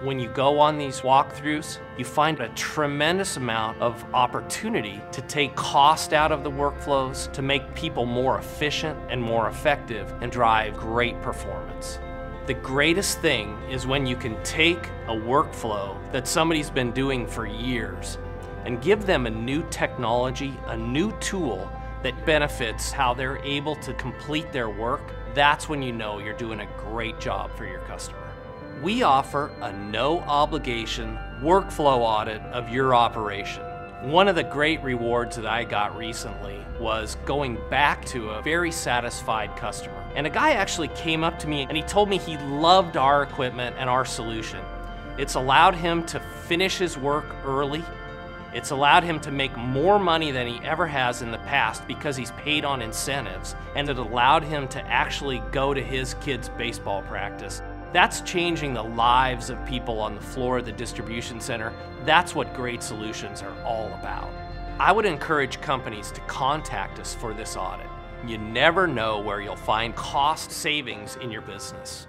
When you go on these walkthroughs, you find a tremendous amount of opportunity to take cost out of the workflows, to make people more efficient and more effective, and drive great performance. The greatest thing is when you can take a workflow that somebody's been doing for years and give them a new technology, a new tool that benefits how they're able to complete their work. That's when you know you're doing a great job for your customer we offer a no obligation workflow audit of your operation. One of the great rewards that I got recently was going back to a very satisfied customer. And a guy actually came up to me and he told me he loved our equipment and our solution. It's allowed him to finish his work early. It's allowed him to make more money than he ever has in the past because he's paid on incentives. And it allowed him to actually go to his kid's baseball practice. That's changing the lives of people on the floor of the distribution center. That's what great solutions are all about. I would encourage companies to contact us for this audit. You never know where you'll find cost savings in your business.